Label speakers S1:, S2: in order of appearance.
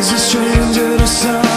S1: He's a stranger to some.